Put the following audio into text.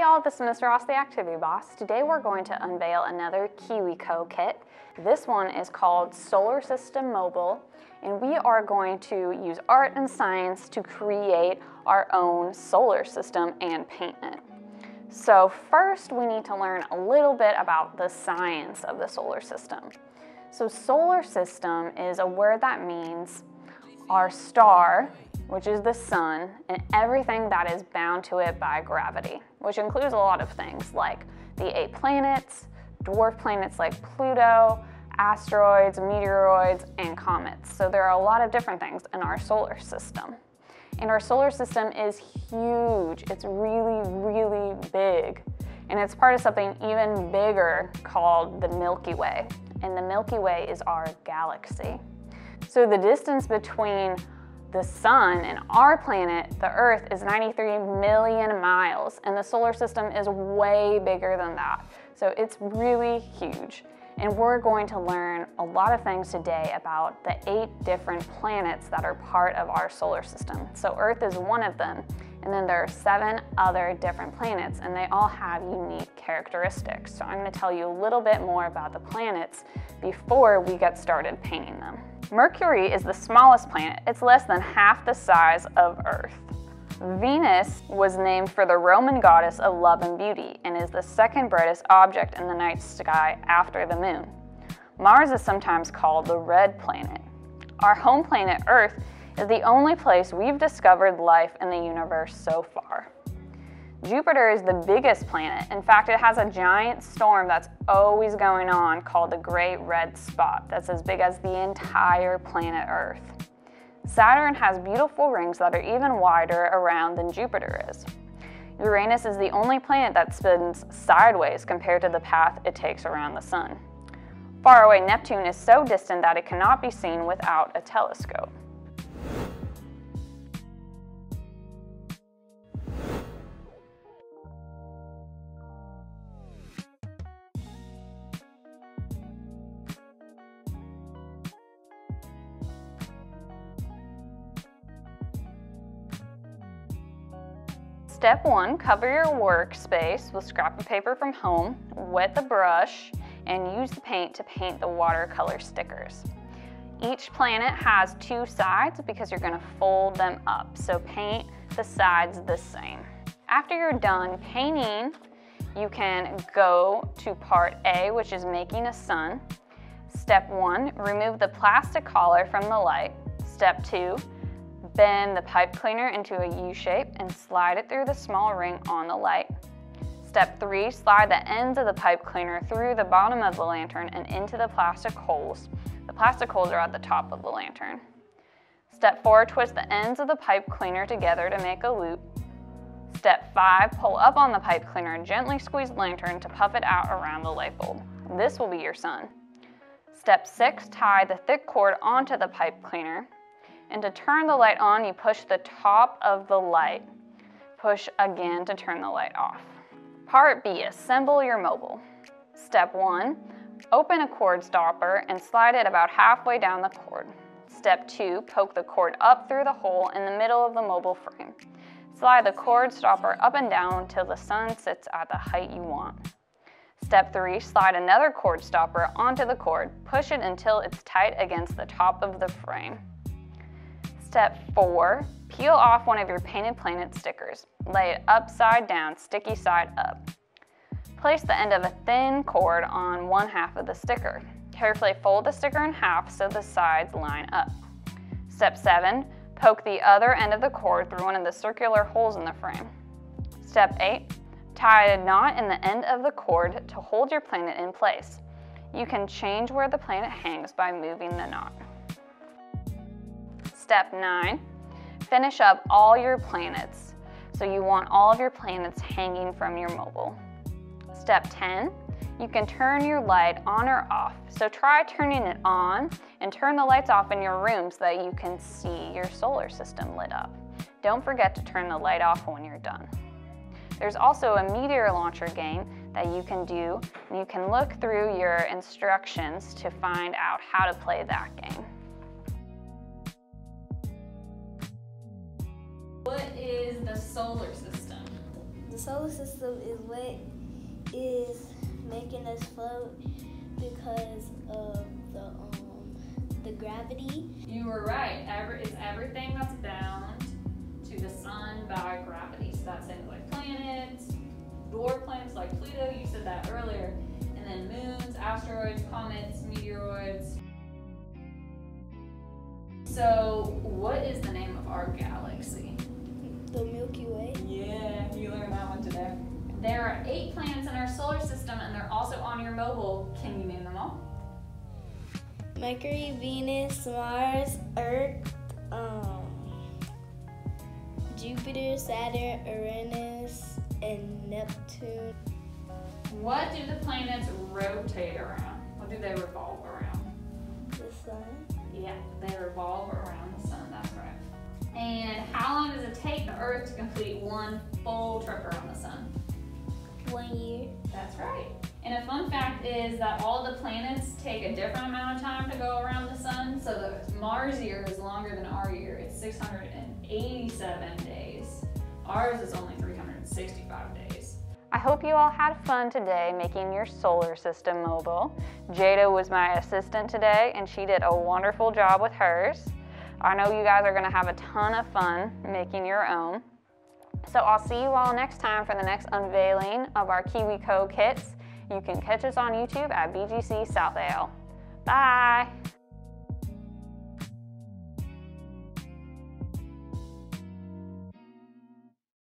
Hey y'all, this is Mr. Ross the Activity Boss. Today we're going to unveil another KiwiCo kit. This one is called Solar System Mobile and we are going to use art and science to create our own solar system and paint it. So first we need to learn a little bit about the science of the solar system. So solar system is a word that means our star which is the sun, and everything that is bound to it by gravity, which includes a lot of things like the eight planets, dwarf planets like Pluto, asteroids, meteoroids, and comets. So there are a lot of different things in our solar system. And our solar system is huge. It's really, really big. And it's part of something even bigger called the Milky Way. And the Milky Way is our galaxy. So the distance between the sun and our planet, the Earth, is 93 million miles, and the solar system is way bigger than that. So it's really huge. And we're going to learn a lot of things today about the eight different planets that are part of our solar system. So Earth is one of them, and then there are seven other different planets, and they all have unique characteristics. So I'm gonna tell you a little bit more about the planets before we get started painting them. Mercury is the smallest planet. It's less than half the size of Earth. Venus was named for the Roman goddess of love and beauty and is the second brightest object in the night sky after the moon. Mars is sometimes called the red planet. Our home planet Earth is the only place we've discovered life in the universe so far. Jupiter is the biggest planet. In fact, it has a giant storm that's always going on called the Great Red Spot that's as big as the entire planet Earth. Saturn has beautiful rings that are even wider around than Jupiter is. Uranus is the only planet that spins sideways compared to the path it takes around the sun. Far away Neptune is so distant that it cannot be seen without a telescope. Step one, cover your workspace with scrap of paper from home, wet the brush, and use the paint to paint the watercolor stickers. Each planet has two sides because you're gonna fold them up, so paint the sides the same. After you're done painting, you can go to part A, which is making a sun. Step one, remove the plastic collar from the light. Step two, Bend the pipe cleaner into a U shape and slide it through the small ring on the light. Step three, slide the ends of the pipe cleaner through the bottom of the lantern and into the plastic holes. The plastic holes are at the top of the lantern. Step four, twist the ends of the pipe cleaner together to make a loop. Step five, pull up on the pipe cleaner and gently squeeze the lantern to puff it out around the light bulb. This will be your sun. Step six, tie the thick cord onto the pipe cleaner. And to turn the light on, you push the top of the light. Push again to turn the light off. Part B, assemble your mobile. Step one, open a cord stopper and slide it about halfway down the cord. Step two, poke the cord up through the hole in the middle of the mobile frame. Slide the cord stopper up and down until the sun sits at the height you want. Step three, slide another cord stopper onto the cord. Push it until it's tight against the top of the frame. Step four, peel off one of your painted planet stickers. Lay it upside down, sticky side up. Place the end of a thin cord on one half of the sticker. Carefully fold the sticker in half so the sides line up. Step seven, poke the other end of the cord through one of the circular holes in the frame. Step eight, tie a knot in the end of the cord to hold your planet in place. You can change where the planet hangs by moving the knot. Step nine, finish up all your planets. So you want all of your planets hanging from your mobile. Step 10, you can turn your light on or off. So try turning it on and turn the lights off in your room so that you can see your solar system lit up. Don't forget to turn the light off when you're done. There's also a meteor launcher game that you can do, and you can look through your instructions to find out how to play that game. Solar system? The solar system is what is making us float because of the um, the gravity. You were right. Every, it's everything that's bound to the sun by gravity. So that's things like planets, dwarf planets like Pluto. You said that earlier, and then moons, asteroids, comets, meteoroids. So, what is the name of our galaxy? The Milky Way. Yeah, you learned that one today. There are eight planets in our solar system, and they're also on your mobile. Can you name them all? Mercury, Venus, Mars, Earth, um, Jupiter, Saturn, Uranus, and Neptune. What do the planets rotate around? What do they revolve around? The sun. Yeah, they revolve around the sun, that's right. And how long take the Earth to complete one full trip around the sun? One year. That's right. And a fun fact is that all the planets take a different amount of time to go around the sun. So the Mars year is longer than our year. It's 687 days. Ours is only 365 days. I hope you all had fun today making your solar system mobile. Jada was my assistant today and she did a wonderful job with hers. I know you guys are gonna have a ton of fun making your own. So I'll see you all next time for the next unveiling of our KiwiCo kits. You can catch us on YouTube at BGC South AL. Bye!